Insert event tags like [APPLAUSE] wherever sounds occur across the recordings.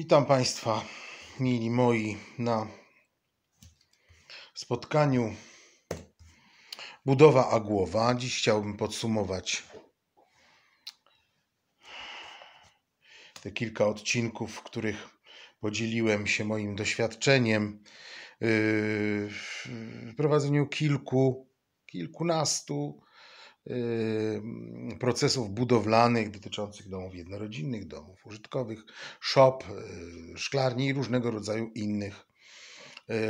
Witam Państwa, mili moi, na spotkaniu Budowa a Głowa. Dziś chciałbym podsumować te kilka odcinków, w których podzieliłem się moim doświadczeniem yy, w prowadzeniu kilku, kilkunastu procesów budowlanych dotyczących domów jednorodzinnych, domów użytkowych, shop, yy, szklarni i różnego rodzaju innych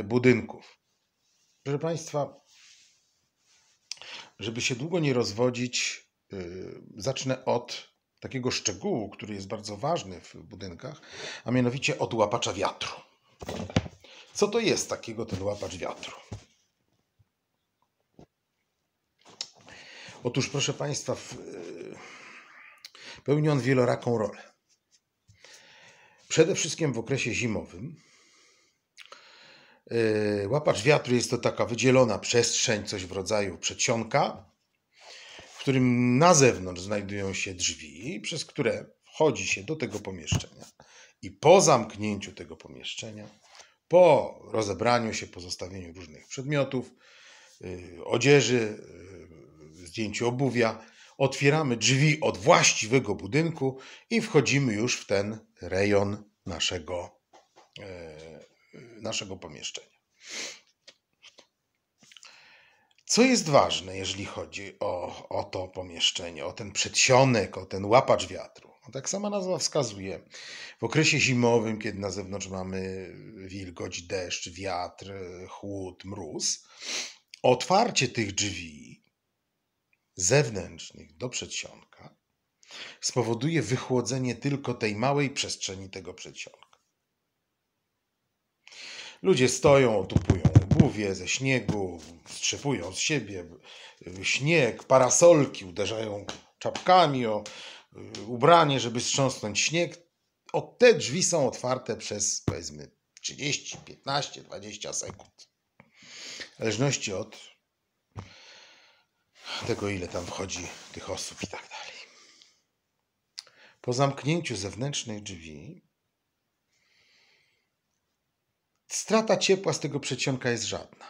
budynków. Proszę Państwa, żeby się długo nie rozwodzić, zacznę od takiego szczegółu, który jest bardzo ważny w budynkach, a mianowicie od łapacza wiatru. Co to jest takiego ten łapacz wiatru? Otóż, proszę Państwa, w, pełni on wieloraką rolę. Przede wszystkim w okresie zimowym. Łapacz wiatru jest to taka wydzielona przestrzeń, coś w rodzaju przedsionka, w którym na zewnątrz znajdują się drzwi, przez które wchodzi się do tego pomieszczenia. I po zamknięciu tego pomieszczenia, po rozebraniu się, pozostawieniu różnych przedmiotów, odzieży, zdjęciu obuwia, otwieramy drzwi od właściwego budynku i wchodzimy już w ten rejon naszego, naszego pomieszczenia. Co jest ważne, jeżeli chodzi o, o to pomieszczenie, o ten przedsionek, o ten łapacz wiatru? No tak sama nazwa wskazuje. W okresie zimowym, kiedy na zewnątrz mamy wilgoć, deszcz, wiatr, chłód, mróz, otwarcie tych drzwi zewnętrznych do przedsionka spowoduje wychłodzenie tylko tej małej przestrzeni tego przedsionka. Ludzie stoją, otupują obuwie ze śniegu, strzepują z siebie śnieg, parasolki, uderzają czapkami o y, ubranie, żeby strząsnąć śnieg. O te drzwi są otwarte przez powiedzmy 30, 15, 20 sekund. W zależności od tego, ile tam wchodzi tych osób i tak dalej. Po zamknięciu zewnętrznych drzwi strata ciepła z tego przedsionka jest żadna.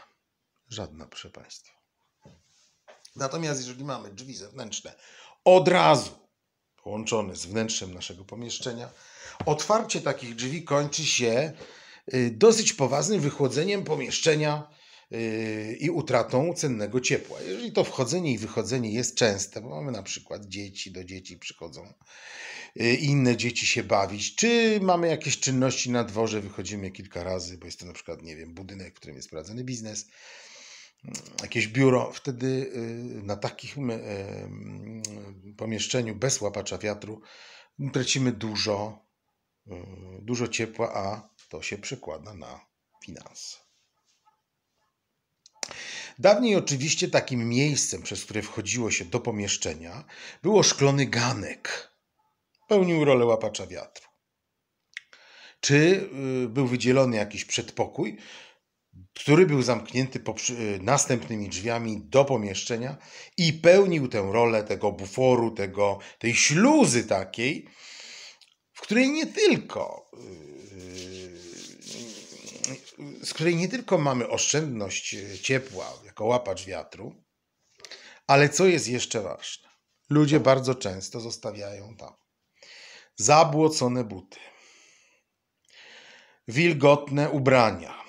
Żadna, proszę Państwa. Natomiast jeżeli mamy drzwi zewnętrzne od razu połączone z wnętrzem naszego pomieszczenia, otwarcie takich drzwi kończy się y, dosyć poważnym wychłodzeniem pomieszczenia i utratą cennego ciepła. Jeżeli to wchodzenie i wychodzenie jest częste, bo mamy na przykład dzieci, do dzieci przychodzą Y, inne dzieci się bawić, czy mamy jakieś czynności na dworze, wychodzimy kilka razy, bo jest to na przykład, nie wiem, budynek, w którym jest prowadzony biznes, mm, jakieś biuro, wtedy y, na takim y, pomieszczeniu bez łapacza wiatru tracimy dużo, dużo ciepła, a to się przekłada na finanse. Dawniej oczywiście takim miejscem, przez które wchodziło się do pomieszczenia, było szklony ganek pełnił rolę łapacza wiatru. Czy y, był wydzielony jakiś przedpokój, który był zamknięty y, następnymi drzwiami do pomieszczenia i pełnił tę rolę tego buforu, tego, tej śluzy takiej, w której nie tylko y, z której nie tylko mamy oszczędność ciepła jako łapacz wiatru, ale co jest jeszcze ważne, ludzie bardzo często zostawiają tam zabłocone buty, wilgotne ubrania,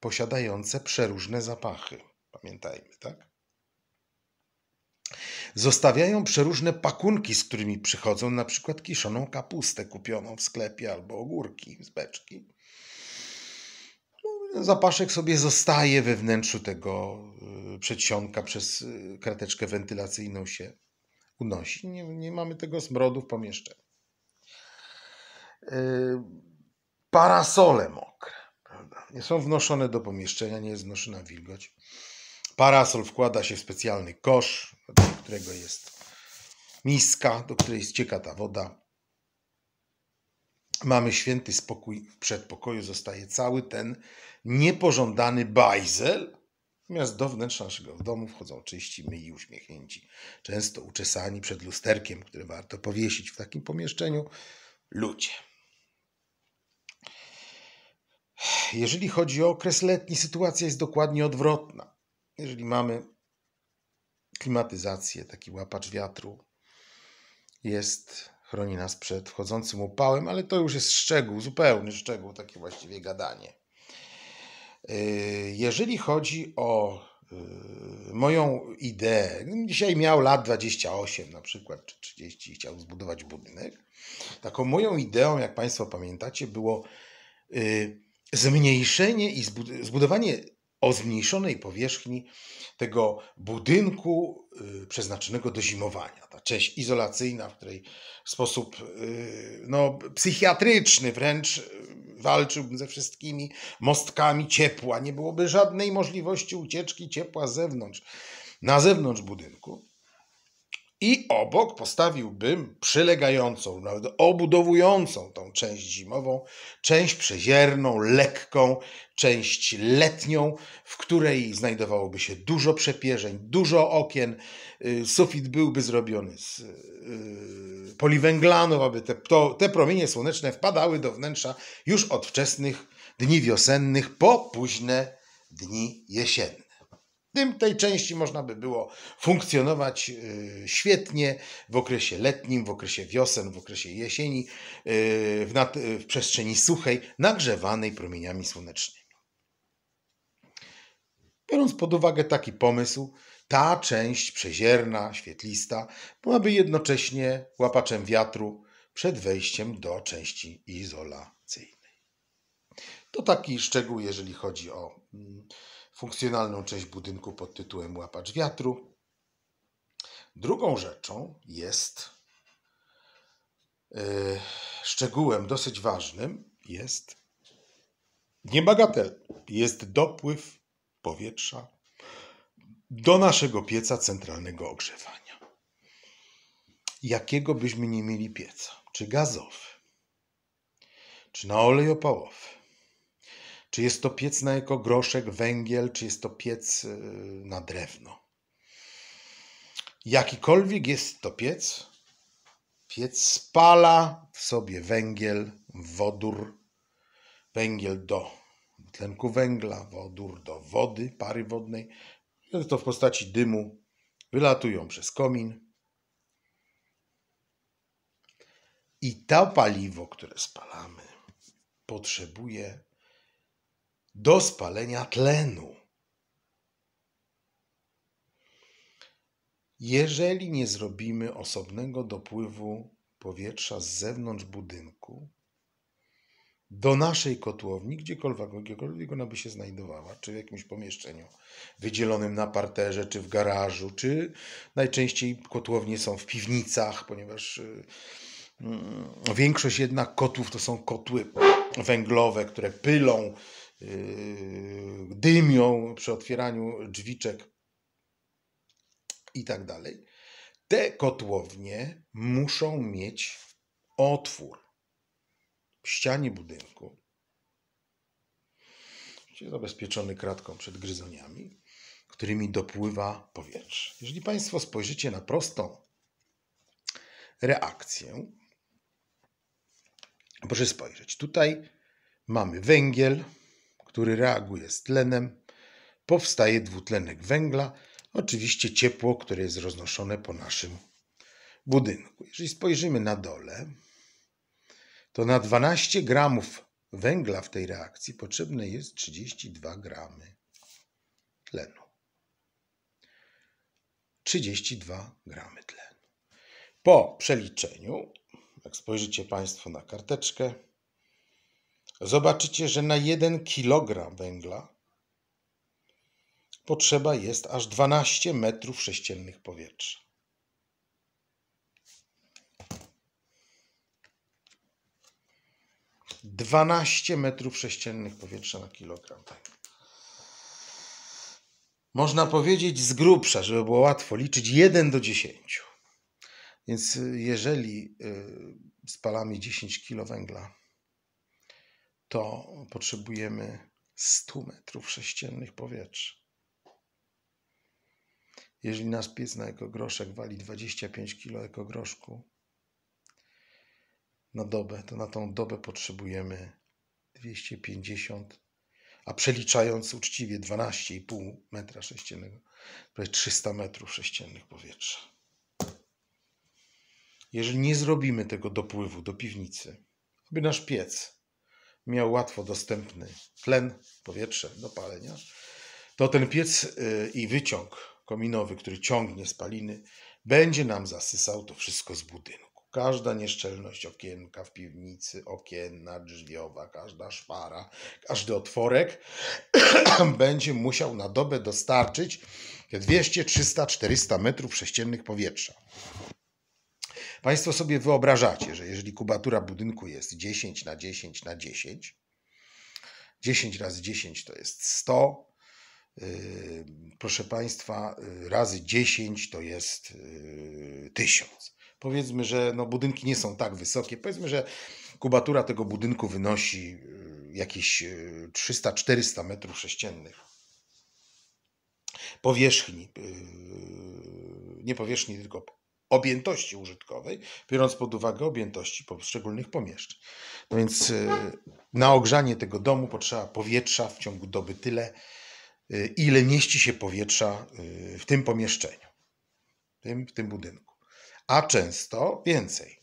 posiadające przeróżne zapachy. Pamiętajmy, tak? Zostawiają przeróżne pakunki, z którymi przychodzą na przykład kiszoną kapustę kupioną w sklepie albo ogórki z beczki. Zapaszek sobie zostaje we wnętrzu tego y, przedsionka przez y, krateczkę wentylacyjną się unosi. Nie, nie mamy tego smrodu w pomieszczeniu. Y, parasole mokre. Prawda? Nie są wnoszone do pomieszczenia, nie jest wnoszona wilgoć. Parasol wkłada się w specjalny kosz, do którego jest miska, do której ścieka ta woda. Mamy święty spokój. W przedpokoju zostaje cały ten niepożądany bajzel. Natomiast do wnętrza naszego domu wchodzą czyści, myli, uśmiechnięci, często uczesani przed lusterkiem, które warto powiesić w takim pomieszczeniu, ludzie. jeżeli chodzi o okres letni, sytuacja jest dokładnie odwrotna. Jeżeli mamy klimatyzację, taki łapacz wiatru, jest, chroni nas przed wchodzącym upałem, ale to już jest szczegół, zupełny szczegół, takie właściwie gadanie. Yy, jeżeli chodzi o yy, moją ideę, dzisiaj miał lat 28 na przykład, czy 30 i chciał zbudować budynek, taką moją ideą, jak Państwo pamiętacie, było yy, zmniejszenie i zbudowanie o zmniejszonej powierzchni tego budynku y, przeznaczonego do zimowania. Ta część izolacyjna, w której w sposób y, no, psychiatryczny wręcz y, walczyłbym ze wszystkimi mostkami ciepła. Nie byłoby żadnej możliwości ucieczki ciepła z zewnątrz, na zewnątrz budynku. I obok postawiłbym przylegającą, nawet obudowującą tą część zimową, część przezierną, lekką, część letnią, w której znajdowałoby się dużo przepierzeń, dużo okien. Y, sufit byłby zrobiony z y, poliwęglanów, aby te, to, te promienie słoneczne wpadały do wnętrza już od wczesnych dni wiosennych po późne dni jesienne tym tej części można by było funkcjonować y, świetnie w okresie letnim, w okresie wiosen, w okresie jesieni, y, w, nad, w przestrzeni suchej, nagrzewanej promieniami słonecznymi. Biorąc pod uwagę taki pomysł, ta część przezierna, świetlista byłaby jednocześnie łapaczem wiatru przed wejściem do części izolacyjnej. To taki szczegół, jeżeli chodzi o mm, funkcjonalną część budynku pod tytułem łapacz wiatru. Drugą rzeczą jest yy, szczegółem dosyć ważnym jest niebagatel, jest dopływ powietrza do naszego pieca centralnego ogrzewania. Jakiego byśmy nie mieli pieca, czy gazowy, czy na olej opałowy, czy jest to piec na ekogroszek, węgiel, czy jest to piec y, na drewno. Jakikolwiek jest to piec, piec spala w sobie węgiel, wodór, węgiel do tlenku węgla, wodór do wody, pary wodnej, to w postaci dymu wylatują przez komin. I to paliwo, które spalamy, potrzebuje do spalenia tlenu. Jeżeli nie zrobimy osobnego dopływu powietrza z zewnątrz budynku do naszej kotłowni, gdziekolwiek, gdziekolwiek ona by się znajdowała, czy w jakimś pomieszczeniu wydzielonym na parterze, czy w garażu, czy najczęściej kotłownie są w piwnicach, ponieważ y, mm, większość jednak kotłów to są kotły węglowe, które pylą dymią przy otwieraniu drzwiczek i tak dalej. Te kotłownie muszą mieć otwór w ścianie budynku, zabezpieczony kratką przed gryzoniami, którymi dopływa powietrze. Jeżeli Państwo spojrzycie na prostą reakcję, proszę spojrzeć, tutaj mamy węgiel, który reaguje z tlenem, powstaje dwutlenek węgla, oczywiście ciepło, które jest roznoszone po naszym budynku. Jeżeli spojrzymy na dole, to na 12 gramów węgla w tej reakcji potrzebne jest 32 gramy tlenu. 32 gramy tlenu. Po przeliczeniu, jak spojrzycie Państwo na karteczkę, zobaczycie, że na 1 kg węgla potrzeba jest aż 12 metrów sześciennych powietrza. Dwanaście metrów sześciennych powietrza na kilogram. Można powiedzieć z grubsza, żeby było łatwo liczyć 1 do 10. Więc jeżeli y, spalamy 10 kg węgla, to potrzebujemy 100 metrów sześciennych powietrza. Jeżeli nasz piec na ekogroszek wali 25 kg ekogroszku na dobę, to na tą dobę potrzebujemy 250 a przeliczając uczciwie 12,5 metra sześciennego, prawie 300 metrów sześciennych powietrza. Jeżeli nie zrobimy tego dopływu do piwnicy, aby nasz piec miał łatwo dostępny tlen, powietrze do palenia, to ten piec y, i wyciąg kominowy, który ciągnie spaliny, będzie nam zasysał to wszystko z budynku. Każda nieszczelność okienka w piwnicy, okienna, drzwiowa, każda szpara, każdy otworek [CLEARS THROAT] będzie musiał na dobę dostarczyć 200, 300, 400 metrów sześciennych powietrza. Państwo sobie wyobrażacie, że jeżeli kubatura budynku jest 10 na 10 na 10, 10 razy 10 to jest 100, yy, proszę Państwa, yy, razy 10 to jest 1000. Yy, Powiedzmy, że no budynki nie są tak wysokie. Powiedzmy, że kubatura tego budynku wynosi jakieś 300-400 metrów sześciennych. Powierzchni, nie powierzchni, tylko objętości użytkowej, biorąc pod uwagę objętości poszczególnych pomieszczeń. No więc y, na ogrzanie tego domu potrzeba powietrza w ciągu doby tyle, y, ile mieści się powietrza y, w tym pomieszczeniu, w tym, w tym budynku. A często więcej.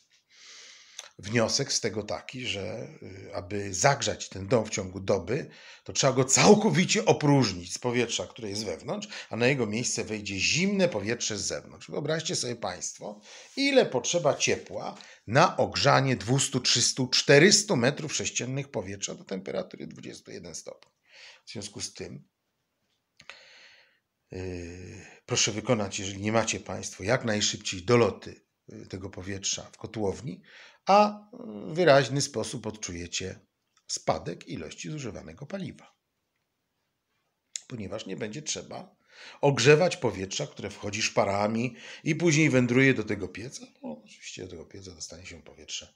Wniosek z tego taki, że y, aby zagrzać ten dom w ciągu doby, to trzeba go całkowicie opróżnić z powietrza, które jest wewnątrz, a na jego miejsce wejdzie zimne powietrze z zewnątrz. Wyobraźcie sobie Państwo, ile potrzeba ciepła na ogrzanie 200, 300, 400 metrów sześciennych powietrza do temperatury 21 stopni. W związku z tym yy, proszę wykonać, jeżeli nie macie Państwo, jak najszybciej doloty yy, tego powietrza w kotłowni, a w wyraźny sposób odczujecie spadek ilości zużywanego paliwa. Ponieważ nie będzie trzeba ogrzewać powietrza, które wchodzi szparami i później wędruje do tego pieca. No, oczywiście do tego pieca dostanie się powietrze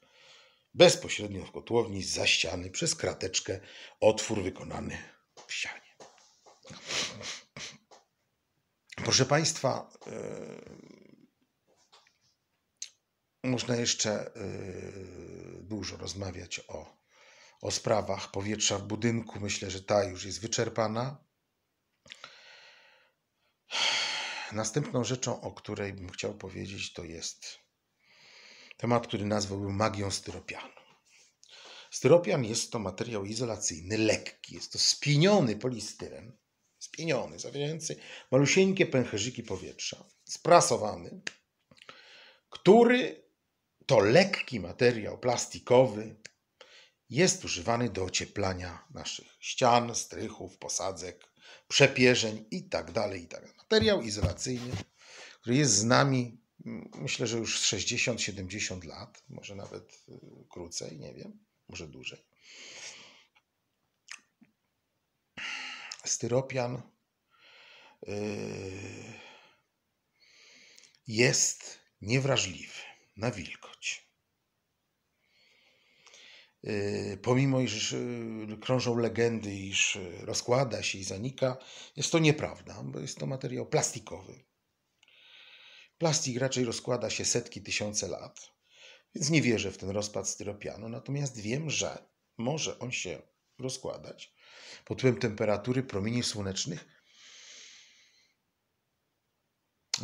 bezpośrednio w kotłowni za ściany przez krateczkę, otwór wykonany w ścianie. Proszę Państwa, yy, można jeszcze y, dużo rozmawiać o, o sprawach powietrza w budynku. Myślę, że ta już jest wyczerpana. Następną rzeczą, o której bym chciał powiedzieć, to jest temat, który nazwałbym magią styropianu. Styropian jest to materiał izolacyjny, lekki. Jest to spieniony polistyren, spieniony, zawierający malusieńkie pęcherzyki powietrza, sprasowany, który to lekki materiał plastikowy jest używany do ocieplania naszych ścian, strychów, posadzek, przepierzeń itd. Tak itd. Tak materiał izolacyjny, który jest z nami, myślę, że już 60-70 lat, może nawet y, krócej, nie wiem, może dłużej. Styropian yy, jest niewrażliwy na wilgoć. Y, pomimo iż y, krążą legendy, iż y, rozkłada się i zanika, jest to nieprawda, bo jest to materiał plastikowy. Plastik raczej rozkłada się setki, tysiące lat, więc nie wierzę w ten rozpad styropianu, natomiast wiem, że może on się rozkładać pod wpływem temperatury, promieni słonecznych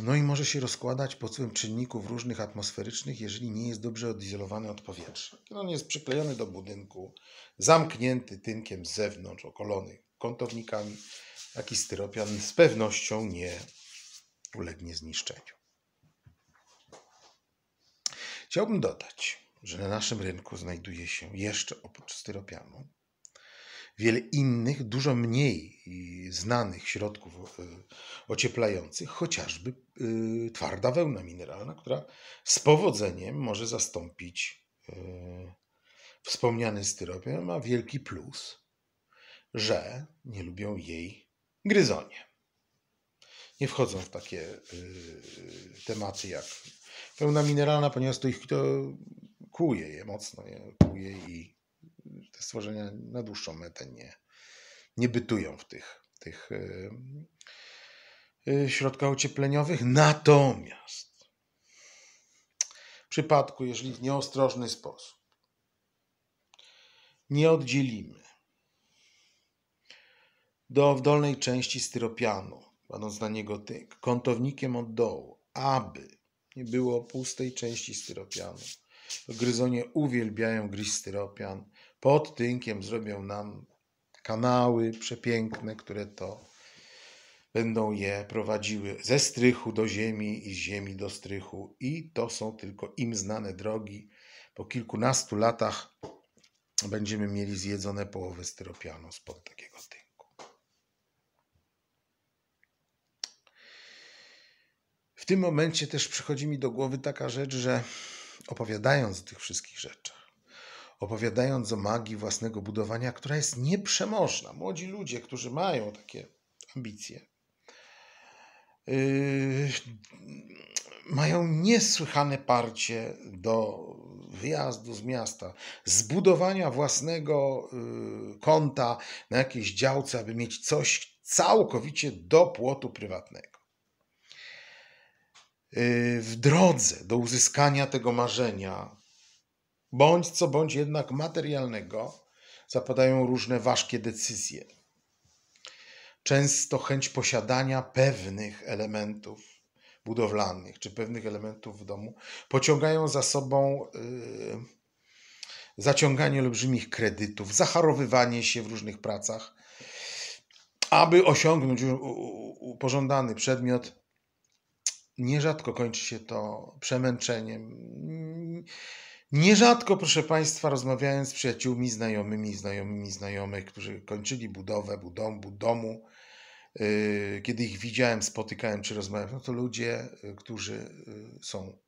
no i może się rozkładać pod wpływem czynników różnych atmosferycznych, jeżeli nie jest dobrze odizolowany od powietrza. Kiedy on jest przyklejony do budynku, zamknięty tynkiem z zewnątrz, okolony kątownikami, taki styropian z pewnością nie ulegnie zniszczeniu. Chciałbym dodać, że na naszym rynku znajduje się jeszcze oprócz styropianu wiele innych, dużo mniej znanych środków e, ocieplających, chociażby e, twarda wełna mineralna, która z powodzeniem może zastąpić wspomniany styropian, ma wielki plus, że nie lubią jej gryzonie. Nie wchodzą w takie tematy jak wełna mineralna, ponieważ to ich to kłuje je mocno, je kłuje i te stworzenia na dłuższą metę nie, nie bytują w tych, tych yy, środkach ociepleniowych. Natomiast w przypadku, jeżeli w nieostrożny sposób nie oddzielimy do w dolnej części styropianu, kładąc na niego tynk, kątownikiem od dołu, aby nie było pustej części styropianu. Gryzonie uwielbiają gryźć styropian. Pod tynkiem zrobią nam kanały przepiękne, które to będą je prowadziły ze strychu do ziemi i z ziemi do strychu. I to są tylko im znane drogi. Po kilkunastu latach będziemy mieli zjedzone połowę styropianu spod takiego tynku. W tym momencie też przychodzi mi do głowy taka rzecz, że opowiadając o tych wszystkich rzeczach, opowiadając o magii własnego budowania, która jest nieprzemożna, młodzi ludzie, którzy mają takie ambicje, yy, mają niesłychane parcie do wyjazdu z miasta, zbudowania własnego yy, konta na jakiejś działce, aby mieć coś całkowicie do płotu prywatnego. Yy, w drodze do uzyskania tego marzenia, bądź co bądź jednak materialnego, zapadają różne ważkie decyzje. Często chęć posiadania pewnych elementów budowlanych czy pewnych elementów w domu pociągają za sobą yy, zaciąganie olbrzymich kredytów, zacharowywanie się w różnych pracach, aby osiągnąć pożądany przedmiot. Nierzadko kończy się to przemęczeniem. Nierzadko, proszę Państwa, rozmawiając z przyjaciółmi, znajomymi, znajomymi znajomych, którzy kończyli budowę budomu, domu, Y, kiedy ich widziałem, spotykałem czy rozmawiałem, no to ludzie, y, którzy y, są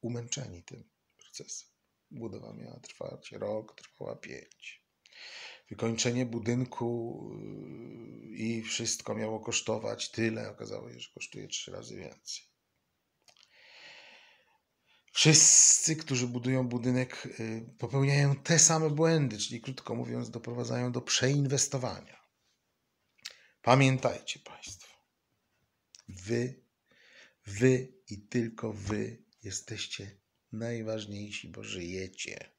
umęczeni tym procesem. Budowa miała trwać rok, trwała pięć. Wykończenie budynku i wszystko miało kosztować tyle, okazało się, że kosztuje trzy razy więcej. Wszyscy, którzy budują budynek, popełniają te same błędy, czyli krótko mówiąc, doprowadzają do przeinwestowania. Pamiętajcie Państwo, Wy, Wy i tylko Wy jesteście najważniejsi, bo żyjecie.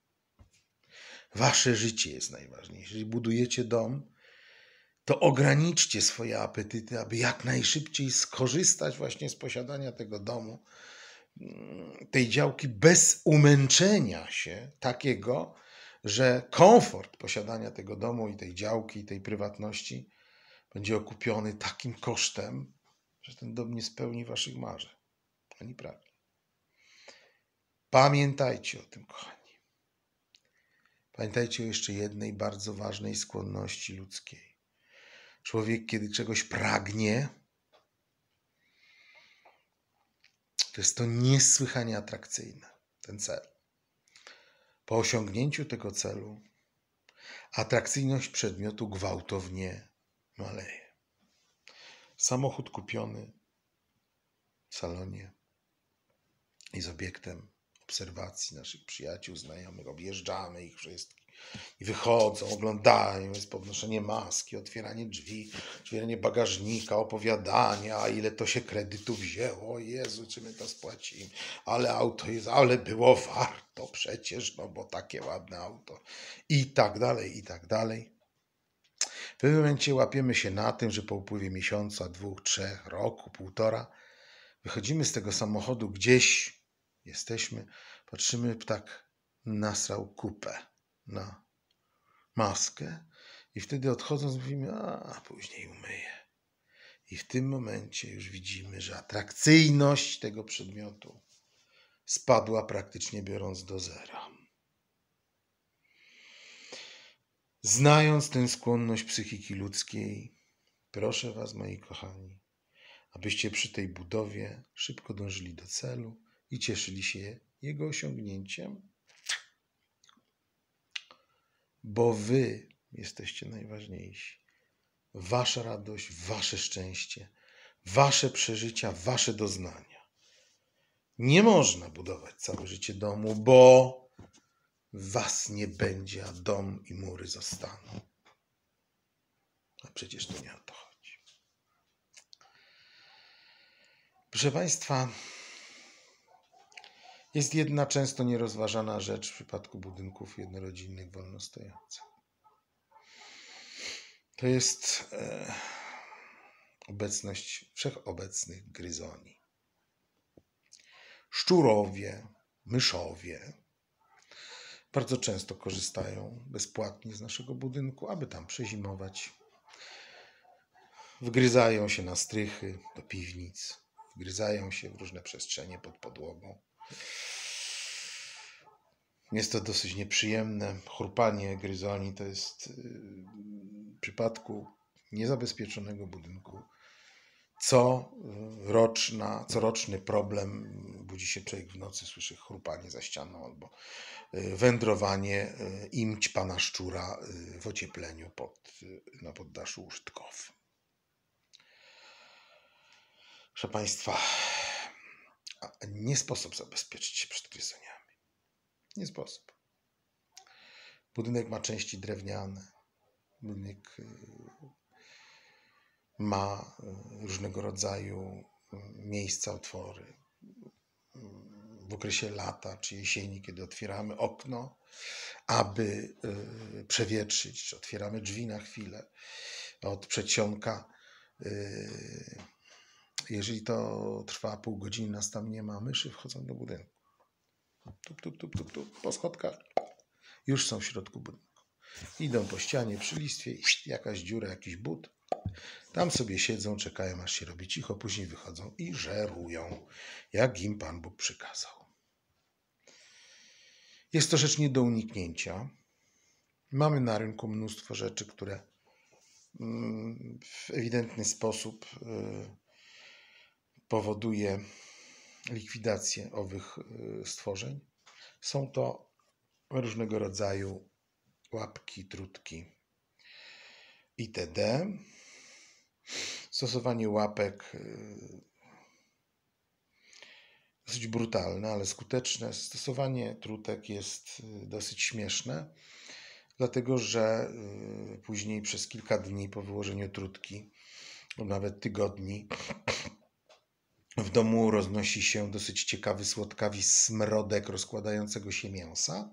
Wasze życie jest najważniejsze. Jeżeli budujecie dom, to ograniczcie swoje apetyty, aby jak najszybciej skorzystać właśnie z posiadania tego domu, tej działki bez umęczenia się takiego, że komfort posiadania tego domu i tej działki i tej prywatności będzie okupiony takim kosztem, że ten dom nie spełni waszych marzeń ani pragnień. Pamiętajcie o tym, kochani. Pamiętajcie o jeszcze jednej bardzo ważnej skłonności ludzkiej. Człowiek, kiedy czegoś pragnie, to jest to niesłychanie atrakcyjne, ten cel. Po osiągnięciu tego celu, atrakcyjność przedmiotu gwałtownie maleje. Samochód kupiony w salonie jest obiektem obserwacji naszych przyjaciół, znajomych. Objeżdżamy ich wszystkich i wychodzą, oglądają, jest podnoszenie maski, otwieranie drzwi, otwieranie bagażnika, opowiadania, ile to się kredytu wzięło, Jezu, czy my to spłacimy, ale auto jest, ale było warto przecież, no bo takie ładne auto. I tak dalej, i tak dalej. W pewnym momencie łapiemy się na tym, że po upływie miesiąca, dwóch, trzech, roku, półtora, wychodzimy z tego samochodu gdzieś, jesteśmy, patrzymy, ptak nasrał kupę na maskę i wtedy odchodząc mówimy, a później umyję. I w tym momencie już widzimy, że atrakcyjność tego przedmiotu spadła praktycznie biorąc do zera. Znając tę skłonność psychiki ludzkiej, proszę Was, moi kochani, abyście przy tej budowie szybko dążyli do celu i cieszyli się jego osiągnięciem, bo Wy jesteście najważniejsi. Wasza radość, Wasze szczęście, Wasze przeżycia, Wasze doznania. Nie można budować całe życie domu, bo was nie będzie, a dom i mury zostaną. A przecież to nie o to chodzi. Proszę Państwa, jest jedna często nierozważana rzecz w przypadku budynków jednorodzinnych wolno stojących. To jest e, obecność wszechobecnych gryzoni. Szczurowie, myszowie bardzo często korzystają bezpłatnie z naszego budynku, aby tam przezimować. Wgryzają się na strychy do piwnic, wgryzają się w różne przestrzenie pod podłogą. Jest to dosyć nieprzyjemne. Chrupanie gryzoni to jest w przypadku niezabezpieczonego budynku co roczna, coroczny problem. Budzi się człowiek w nocy, słyszy chrupanie za ścianą albo y, wędrowanie y, imć pana szczura y, w ociepleniu pod, na poddaszu użytkowym. Proszę Państwa, nie sposób zabezpieczyć się przed gryzoniami. Nie sposób. Budynek ma części drewniane. Budynek ma e, różnego rodzaju e, miejsca, otwory. W okresie lata czy jesieni, kiedy otwieramy okno, aby przewietrzyć, czy otwieramy drzwi na chwilę od przedsionka. Jeżeli to trwa pół godziny, nas tam nie ma, myszy wchodzą do budynku. Tup, tup, tup, tup, tup, po schodkach. Już są w środku budynku. Idą po ścianie przy listwie, jakaś dziura, jakiś but. Tam sobie siedzą, czekają aż się robi cicho, później wychodzą i żerują, jak im Pan Bóg przykazał. Jest to rzecz nie do uniknięcia. Mamy na rynku mnóstwo rzeczy, które mm, w ewidentny sposób y, powoduje likwidację owych y, stworzeń. Są to różnego rodzaju łapki, trutki itd. Stosowanie łapek y, dosyć brutalne, ale skuteczne. Stosowanie trutek jest y, dosyć śmieszne, dlatego że później przez kilka dni po wyłożeniu trutki, lub nawet tygodni, domu roznosi się dosyć ciekawy, słodkawy smrodek rozkładającego się mięsa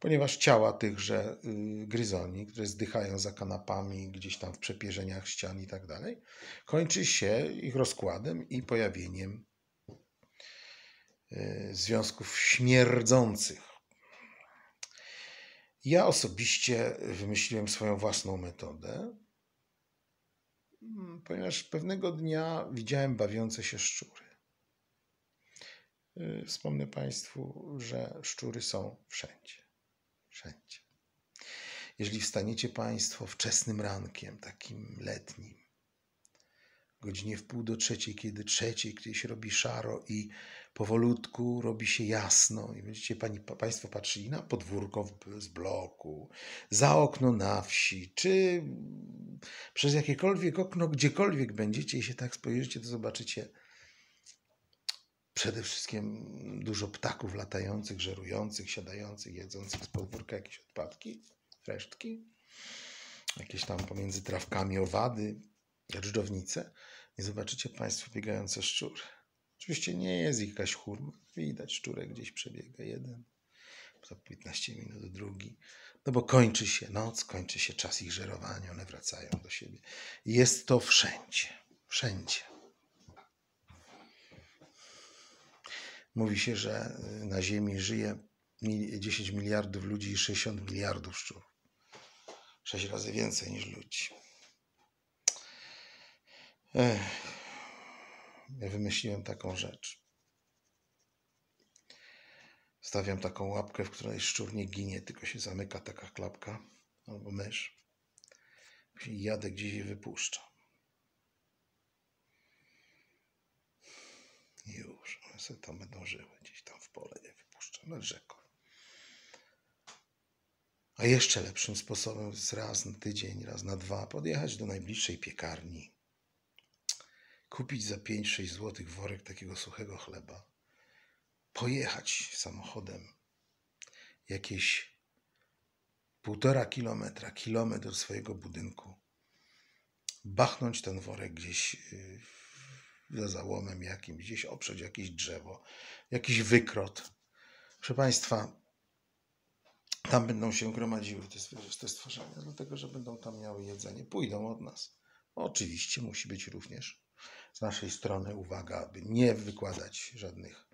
ponieważ ciała tychże y, gryzoni, które zdychają za kanapami, gdzieś tam w przepierzeniach ścian i tak dalej, kończy się ich rozkładem i pojawieniem y, związków śmierdzących. Ja osobiście wymyśliłem swoją własną metodę, ponieważ pewnego dnia widziałem bawiące się szczury. Y, wspomnę Państwu, że szczury są wszędzie wszędzie. Jeżeli wstaniecie Państwo wczesnym rankiem, takim letnim, godzinie w pół do trzeciej, kiedy trzeciej, kiedy się robi szaro i powolutku robi się jasno i będziecie pani, Państwo patrzyli na podwórko z bloku, za okno na wsi, czy przez jakiekolwiek okno, gdziekolwiek będziecie i się tak spojrzycie, to zobaczycie przede wszystkim dużo ptaków latających, żerujących, siadających, jedzących z podwórka jakieś odpadki, resztki, jakieś tam pomiędzy trawkami owady, dżdżownice i zobaczycie Państwo biegające szczury. Oczywiście nie jest ich jakaś hurma, widać szczurek gdzieś przebiega jeden, za 15 minut drugi, no bo kończy się noc, kończy się czas ich żerowania, one wracają do siebie. Jest to wszędzie, wszędzie. Mówi się, że y, na Ziemi żyje 10 miliardów ludzi i 60 miliardów szczurów. 6 razy więcej niż ludzi. Ech. Wymyśliłem taką rzecz. Stawiam taką łapkę, w której szczur nie ginie, tylko się zamyka taka klapka albo mysz. I jadę gdzieś i wypuszczam. Już, one sobie tam będą żyły, gdzieś tam w pole je wypuszczę, nad rzeką. A jeszcze lepszym sposobem jest raz na tydzień, raz na dwa podjechać do najbliższej piekarni, kupić za 5-6 zł worek takiego suchego chleba, pojechać samochodem jakieś półtora kilometra, kilometr swojego budynku, bachnąć ten worek gdzieś y, za załomem jakimś, gdzieś oprzeć jakieś drzewo, jakiś wykrot. Proszę Państwa, tam będą się gromadziły te, te stworzenia, dlatego że będą tam miały jedzenie. Pójdą od nas. Oczywiście musi być również z naszej strony uwaga, aby nie wykładać żadnych,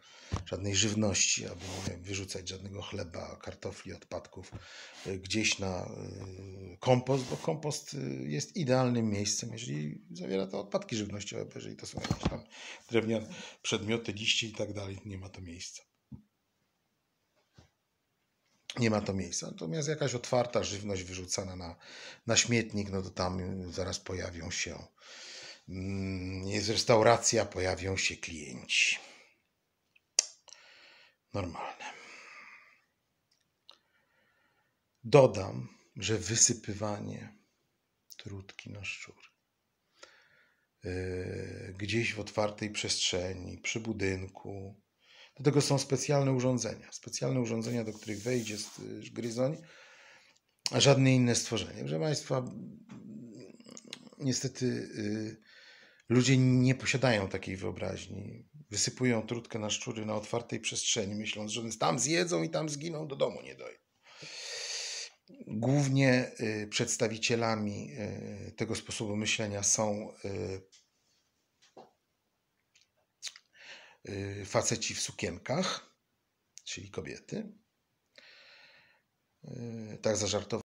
żadnej żywności, aby nie wyrzucać żadnego chleba, kartofli, odpadków y, gdzieś na y, kompost, bo kompost y, jest idealnym miejscem, jeżeli zawiera to odpadki żywnościowe, jeżeli to są jakieś tam drewniane przedmioty, liście i tak dalej, nie ma to miejsca. Nie ma to miejsca. Natomiast jakaś otwarta żywność wyrzucana na, na śmietnik, no to tam zaraz pojawią się jest restauracja, pojawią się klienci. Normalne. Dodam, że wysypywanie trutki na szczury yy, gdzieś w otwartej przestrzeni, przy budynku. Do tego są specjalne urządzenia. Specjalne urządzenia, do których wejdzie gryzoń, a żadne inne stworzenie. Proszę Państwa, niestety yy, Ludzie nie posiadają takiej wyobraźni. Wysypują trutkę na szczury na otwartej przestrzeni, myśląc, że tam zjedzą i tam zginą, do domu nie dojdą. Głównie y, przedstawicielami y, tego sposobu myślenia są y, faceci w sukienkach, czyli kobiety. Tak zażartowałem.